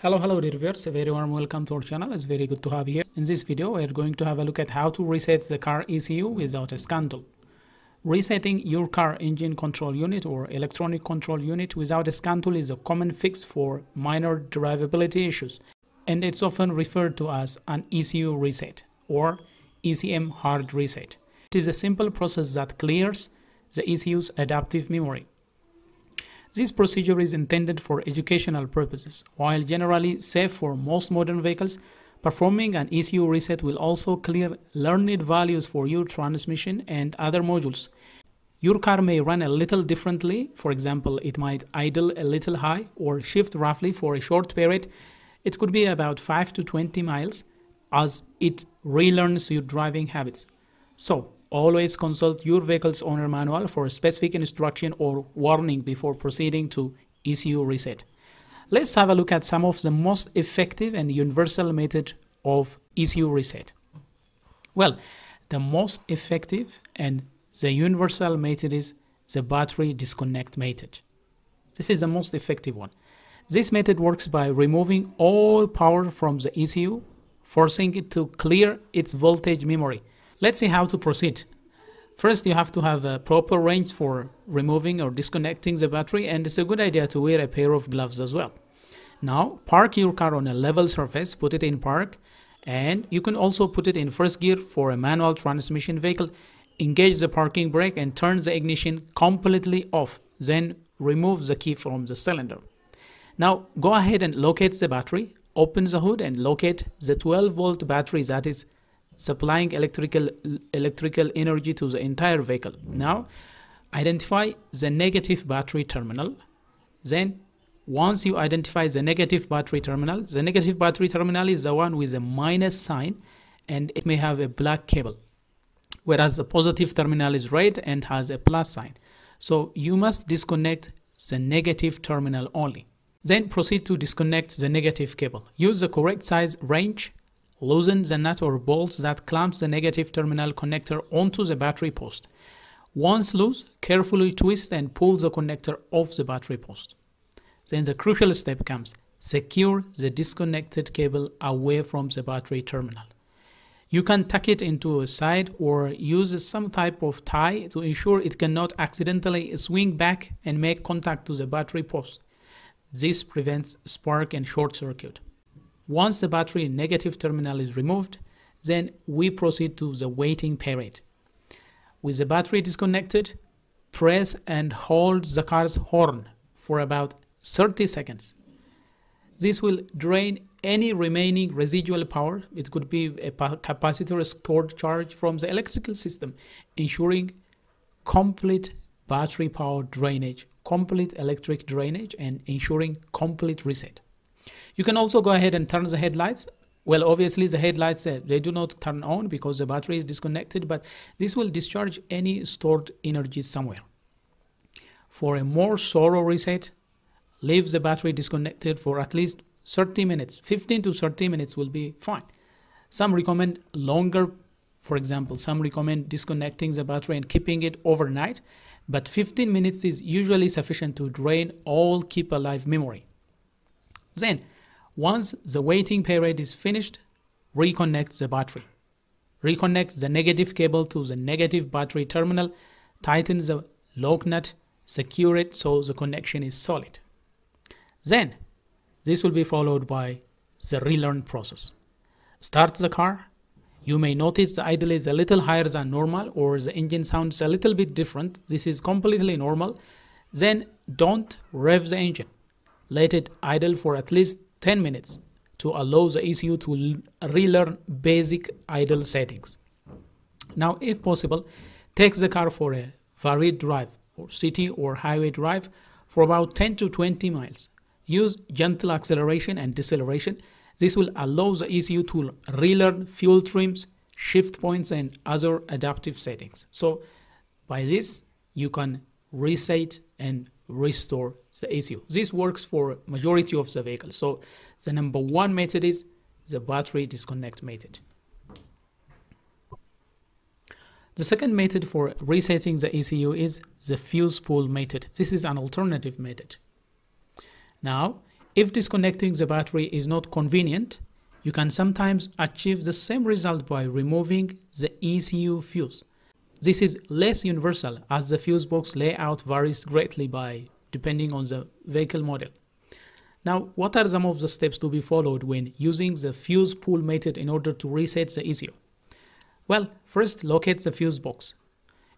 Hello, hello dear viewers, a very warm welcome to our channel. It's very good to have you here. In this video, we are going to have a look at how to reset the car ECU without a scan tool. Resetting your car engine control unit or electronic control unit without a scan tool is a common fix for minor drivability issues, and it's often referred to as an ECU reset or ECM hard reset. It is a simple process that clears the ECU's adaptive memory. This procedure is intended for educational purposes. While generally safe for most modern vehicles, performing an ECU reset will also clear learned values for your transmission and other modules. Your car may run a little differently, for example, it might idle a little high or shift roughly for a short period. It could be about 5 to 20 miles as it relearns your driving habits. So, always consult your vehicle's owner manual for a specific instruction or warning before proceeding to ECU reset. Let's have a look at some of the most effective and universal method of ECU reset. Well, the most effective and the universal method is the battery disconnect method. This is the most effective one. This method works by removing all power from the ECU, forcing it to clear its volatile memory Let's see how to proceed. First, you have to have a proper range for removing or disconnecting the battery and it's a good idea to wear a pair of gloves as well. Now, park your car on a level surface, put it in park and you can also put it in first gear for a manual transmission vehicle. Engage the parking brake and turn the ignition completely off. Then remove the key from the cylinder. Now, go ahead and locate the battery. Open the hood and locate the 12 volt battery that is supplying electrical electrical energy to the entire vehicle. Now, identify the negative battery terminal. Then, once you identify the negative battery terminal, the negative battery terminal is the one with a minus sign and it may have a black cable. Whereas the positive terminal is red and has a plus sign. So you must disconnect the negative terminal only. Then proceed to disconnect the negative cable. Use the correct size wrench Loosen the nut or bolt that clamps the negative terminal connector onto the battery post. Once loose, carefully twist and pull the connector off the battery post. Then the crucial step comes. Secure the disconnected cable away from the battery terminal. You can tuck it into a side or use some type of tie to ensure it cannot accidentally swing back and make contact to the battery post. This prevents spark and short circuit. Once the battery negative terminal is removed, then we proceed to the waiting period. With the battery disconnected, press and hold the car's horn for about 30 seconds. This will drain any remaining residual power. It could be a capacitor stored charge from the electrical system, ensuring complete battery power drainage, complete electric drainage, and ensuring complete reset. You can also go ahead and turn the headlights. Well, obviously the headlights, uh, they do not turn on because the battery is disconnected, but this will discharge any stored energy somewhere. For a more thorough reset, leave the battery disconnected for at least 30 minutes. 15 to 30 minutes will be fine. Some recommend longer, for example, some recommend disconnecting the battery and keeping it overnight, but 15 minutes is usually sufficient to drain all keep alive memory. Then, once the waiting period is finished, reconnect the battery. Reconnect the negative cable to the negative battery terminal, tighten the lock nut, secure it so the connection is solid. Then, this will be followed by the relearn process. Start the car. You may notice the idle is a little higher than normal or the engine sounds a little bit different. This is completely normal. Then don't rev the engine. Let it idle for at least 10 minutes to allow the ECU to relearn basic idle settings. Now, if possible, take the car for a varied drive or city or highway drive for about 10 to 20 miles. Use gentle acceleration and deceleration. This will allow the ECU to relearn fuel trims, shift points, and other adaptive settings. So, by this, you can reset and restore the ECU. This works for majority of the vehicles. So the number one method is the battery disconnect method. The second method for resetting the ECU is the fuse pull method. This is an alternative method. Now, If disconnecting the battery is not convenient, you can sometimes achieve the same result by removing the ECU fuse. This is less universal as the fuse box layout varies greatly by depending on the vehicle model. Now, what are some of the steps to be followed when using the fuse pull method in order to reset the ECU? Well, first locate the fuse box.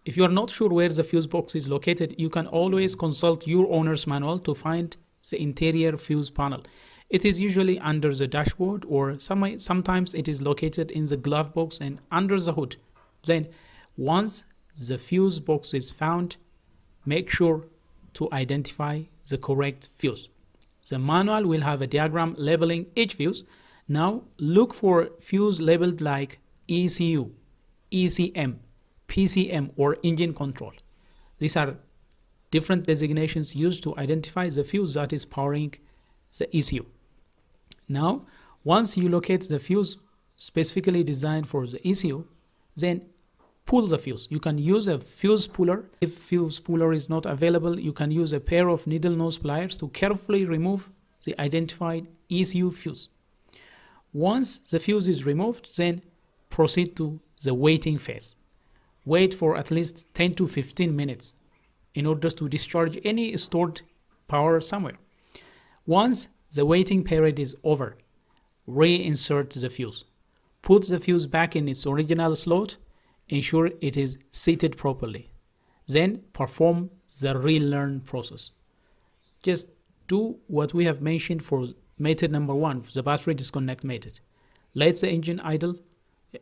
If you are not sure where the fuse box is located, you can always consult your owner's manual to find the interior fuse panel. It is usually under the dashboard or some, sometimes it is located in the glove box and under the hood. Then once the fuse box is found, make sure to identify the correct fuse. The manual will have a diagram labeling each fuse. Now look for fuse labeled like ECU, ECM, PCM or engine control. These are different designations used to identify the fuse that is powering the ECU. Now, once you locate the fuse specifically designed for the ECU, then pull the fuse. You can use a fuse puller. If fuse puller is not available, you can use a pair of needle nose pliers to carefully remove the identified ECU fuse. Once the fuse is removed, then proceed to the waiting phase. Wait for at least 10 to 15 minutes in order to discharge any stored power somewhere. Once the waiting period is over. Reinsert the fuse. Put the fuse back in its original slot. Ensure it is seated properly. Then perform the relearn process. Just do what we have mentioned for method number one, the battery disconnect method. Let the engine idle.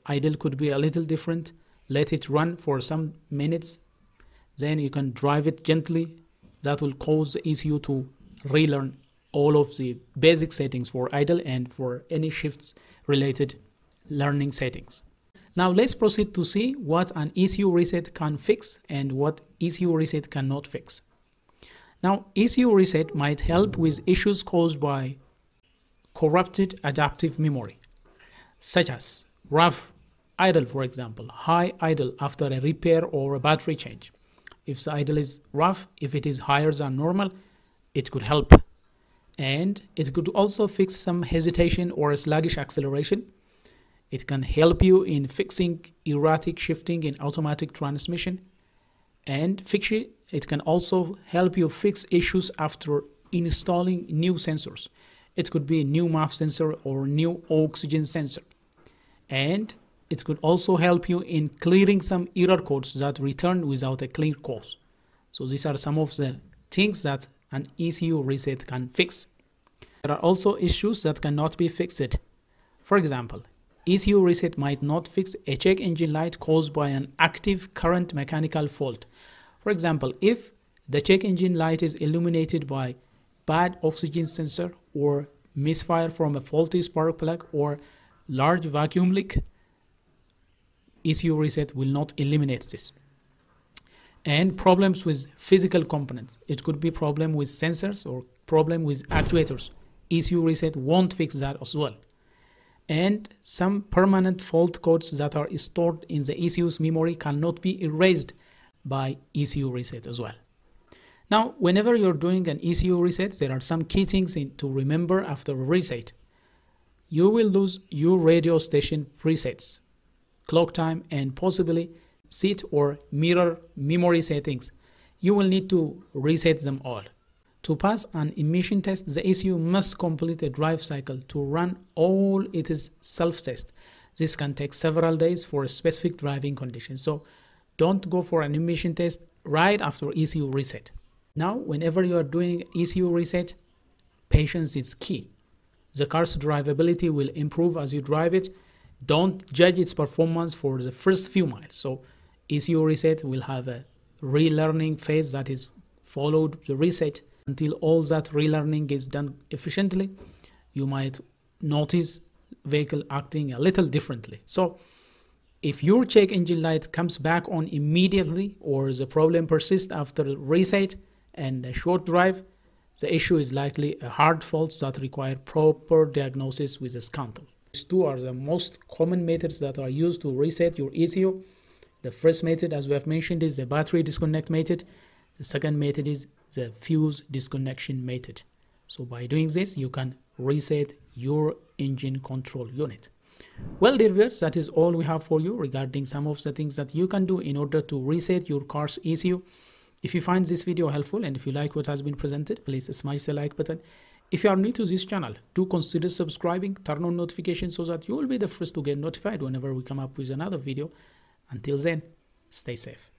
Idle could be a little different. Let it run for some minutes. Then you can drive it gently. That will cause the ECU to relearn all of the basic settings for idle and for any shifts related learning settings. Now let's proceed to see what an ECU reset can fix and what ECU reset cannot fix. Now ECU reset might help with issues caused by corrupted adaptive memory, such as rough idle for example, high idle after a repair or a battery change. If the idle is rough, if it is higher than normal, it could help and it could also fix some hesitation or sluggish acceleration. It can help you in fixing erratic shifting in automatic transmission and fix it. It can also help you fix issues after installing new sensors. It could be a new MAF sensor or new oxygen sensor. And it could also help you in clearing some error codes that return without a clear cause. So these are some of the things that an ECU reset can fix. There are also issues that cannot be fixed. For example, ECU reset might not fix a check engine light caused by an active current mechanical fault. For example, if the check engine light is illuminated by bad oxygen sensor or misfire from a faulty spark plug or large vacuum leak, ECU reset will not eliminate this and problems with physical components. It could be problem with sensors or problem with actuators. ECU reset won't fix that as well. And some permanent fault codes that are stored in the ECU's memory cannot be erased by ECU reset as well. Now, whenever you're doing an ECU reset, there are some key things to remember after a reset. You will lose your radio station presets, clock time, and possibly seat or mirror memory settings, you will need to reset them all. To pass an emission test, the ECU must complete a drive cycle to run all its self-test. This can take several days for a specific driving condition. So don't go for an emission test right after ECU reset. Now, whenever you are doing ECU reset, patience is key. The car's drivability will improve as you drive it. Don't judge its performance for the first few miles. So ECU reset will have a relearning phase that is followed the reset until all that relearning is done efficiently you might notice vehicle acting a little differently so if your check engine light comes back on immediately or the problem persists after reset and a short drive the issue is likely a hard fault that require proper diagnosis with a scan tool. These two are the most common methods that are used to reset your ECU the first method, as we have mentioned, is the battery disconnect method. The second method is the fuse disconnection method. so by doing this you can reset your engine control unit. Well dear viewers that is all we have for you regarding some of the things that you can do in order to reset your car's ECU if you find this video helpful and if you like what has been presented please smash the like button. If you are new to this channel do consider subscribing turn on notifications so that you will be the first to get notified whenever we come up with another video. Until then stay safe